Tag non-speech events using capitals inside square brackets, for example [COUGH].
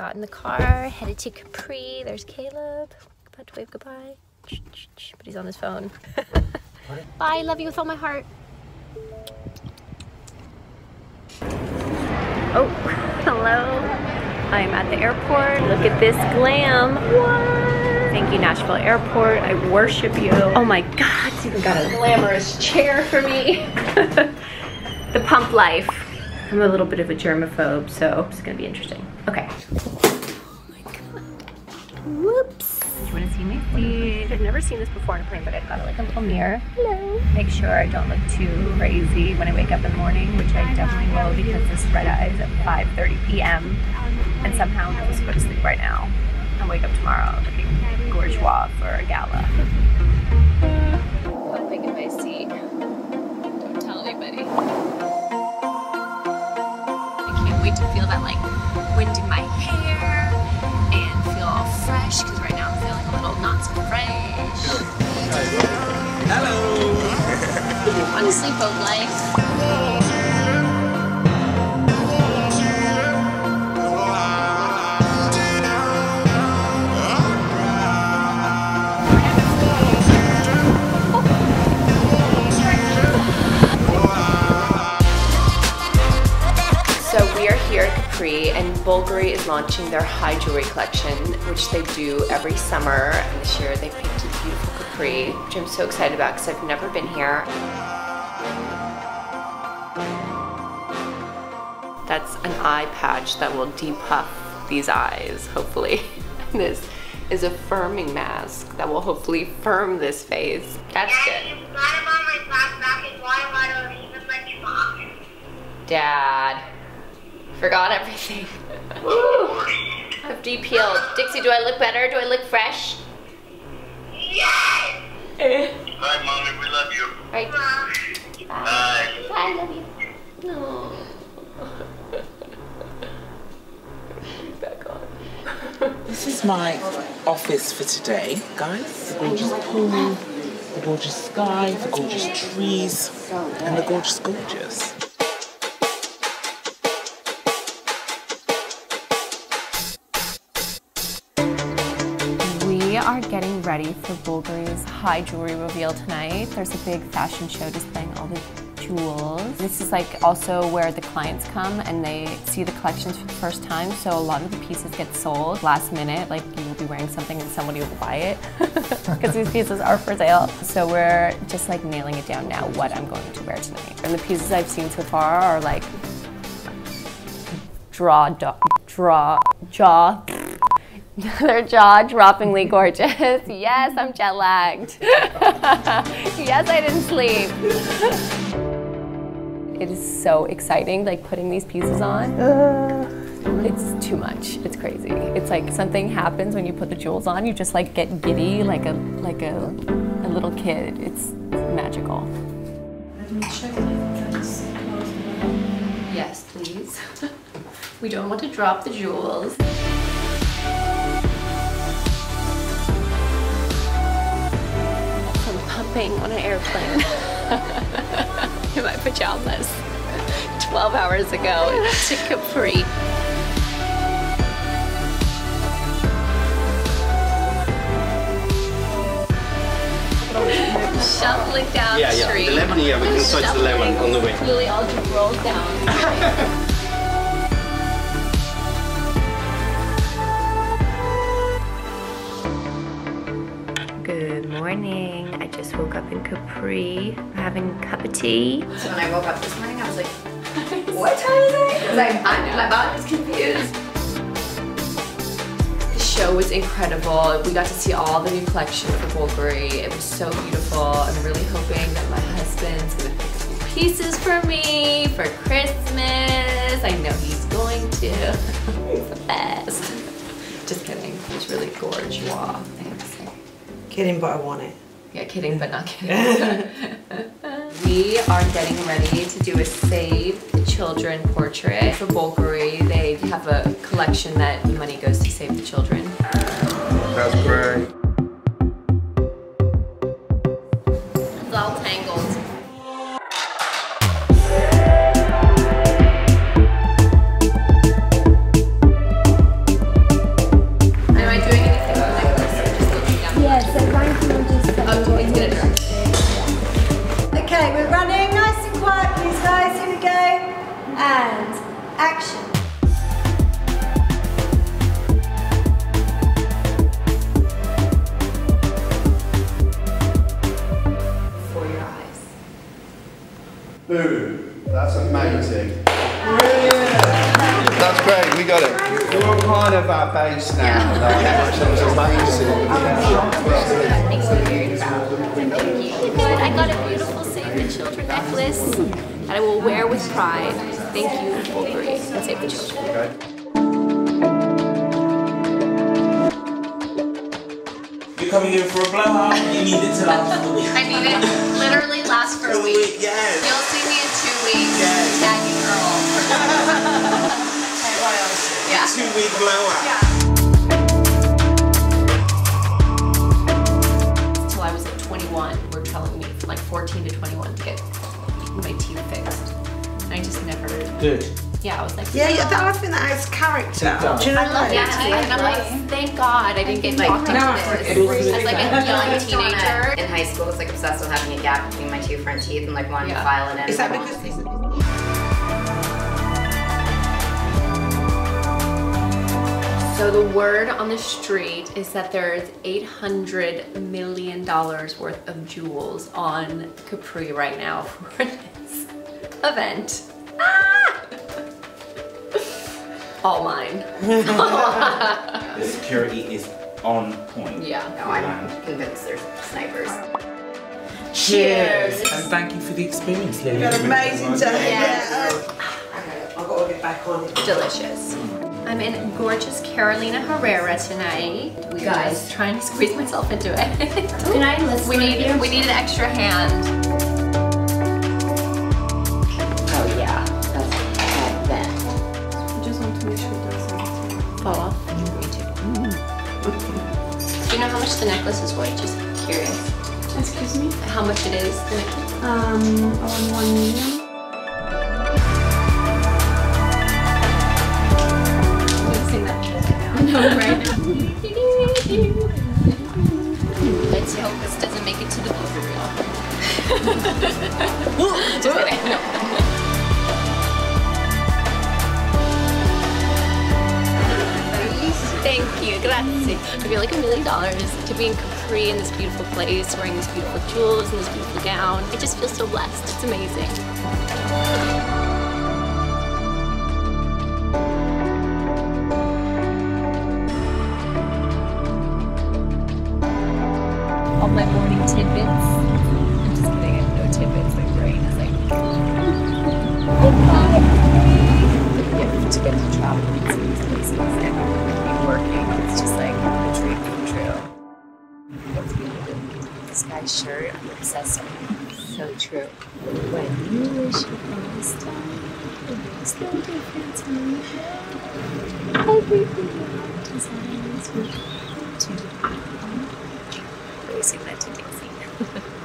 got in the car, headed to Capri. There's Caleb, about to wave goodbye. But he's on his phone. [LAUGHS] Bye, I love you with all my heart. Oh, [LAUGHS] hello. I'm at the airport. Look at this glam. What? Thank you, Nashville Airport. I worship you. Oh my God, it's even got a glamorous chair for me. [LAUGHS] the pump life. I'm a little bit of a germaphobe, so it's gonna be interesting. Okay. Oh my Whoops. You wanna see my feet? Mm-hmm. I've never seen this before on a plane, but I've got like a little mirror. Hello. Make sure I don't look too crazy when I wake up in the morning, which I definitely will because this red eye is at 5.30 p.m. And somehow I'm supposed to go to sleep right now and wake up tomorrow looking bourgeois for a gala. Here at Capri and Bulgari is launching their high jewelry collection, which they do every summer. And this year they picked a beautiful Capri, which I'm so excited about because I've never been here. That's an eye patch that will depuff these eyes, hopefully. [LAUGHS] this is a firming mask that will hopefully firm this face. That's Dad, good. you got him on my backpack and why am I don't even let you off? Dad. Forgot everything. [LAUGHS] I've de-peeled. Dixie, do I look better? Do I look fresh? Yes! Hi, mommy. We love you. Right. Mom. Bye. Bye, I love you. No. [LAUGHS] This is my office for today, guys. The gorgeous pool, the gorgeous sky, the gorgeous trees, and the gorgeous gorgeous. We are getting ready for Bulgari's high jewelry reveal tonight. There's a big fashion show displaying all the jewels. This is like also where the clients come and they see the collections for the first time. So a lot of the pieces get sold last minute. Like you will be wearing something and somebody will buy it [LAUGHS] because these pieces are for sale. So we're just like nailing it down now what I'm going to wear tonight. And the pieces I've seen so far are like draw, draw, jaw. [LAUGHS] They're jaw-droppingly gorgeous. [LAUGHS] Yes, I'm jet lagged. yes, I didn't sleep. It is so exciting, like putting these pieces on. Uh. It's too much. It's crazy. It's like something happens when you put the jewels on. You just like get giddy, like a like a, a little kid. It's magical. Yes, please. [LAUGHS] we don't want to drop the jewels. I'm pumping on an airplane [LAUGHS] in my pajamas 12 hours ago to Capri. Shuffling down Yeah, the yeah. street. The lemon, yeah, we can touch the lemon on the way. Lily all rolls down. [LAUGHS] Good morning. I just woke up in Capri. I'm having a cup of tea. So when I woke up this morning, I was like, [LAUGHS] what time is it? Because I, I, my body was confused. The show was incredible. We got to see all the new collection for Bulgari. It was so beautiful. I'm really hoping that my husband's gonna pick a few pieces for me for Christmas. I know he's going to. [LAUGHS] he's the best. [LAUGHS] Just kidding. He's really gorgeous, Kidding, but I want it. Yeah, kidding, but not kidding. [LAUGHS] we are getting ready to do a Save the Children portrait for Bulgari. They have a collection that the money goes to save the children. That's great. It's all tangled. morning. Nice and quiet please guys. Here we go. And action. For your eyes. Boom. That's amazing. Brilliant. That's great. We got it. We're all kind of our base now. That, that was amazing. Yeah. Well, I got it. Save the Children necklace that I will wear with pride. Thank you, Wolverine, and Save the Children. You're coming in for a blowout. You need it to last for the week. I need it literally last for a For the week. week, yes. You'll see me in two weeks. Yes. Tagging Earl. [LAUGHS] yeah. Two week blowout. Until I was like 21, were telling me from like 14 to 21 to get my teeth fixed. And I just never, Good. yeah, I was like, Yeah, yeah, that, I think that adds character. does. Do you know I love what? that. yeah, and I'm like, thank God I didn't get talked into no, this. it's As like a young teenager. In high school, I was like obsessed with having a gap between my two front teeth and like wanting Yeah. to file it in. Is that because So the word on the street is that there's 800 million dollars worth of jewels on Capri right now [LAUGHS] for this event. Ah! All mine. [LAUGHS] The security is on point. Yeah. No, I'm convinced there's snipers. Cheers. And thank you for the experience, Lily. you had amazing day? Yes. Yeah. Okay, I've got to get back on it. Delicious. I'm in gorgeous Carolina Herrera tonight. We guys trying to squeeze myself into it. Can [LAUGHS] I listen we need we need an extra hand. Oh yeah, that's that then. Fall off. Me too. Do you know how much the necklace is worth? Just curious. Excuse me? How much it is? The necklace? Um, around one million. Let's hope this doesn't make it to the blooper reel. [LAUGHS] [LAUGHS] Just kidding. [LAUGHS] Thank you, grazie. I feel like a million dollars to be in Capri in this beautiful place, wearing these beautiful jewels and this beautiful gown. I just feel so blessed. It's amazing. To get to travel these places and be working. It's just like a dream come true. Beautiful? This guy's shirt, I'm obsessed with. So true. When you wish upon it makes no difference how you go. Everything you desires will come to always sing that to Dixie. [LAUGHS]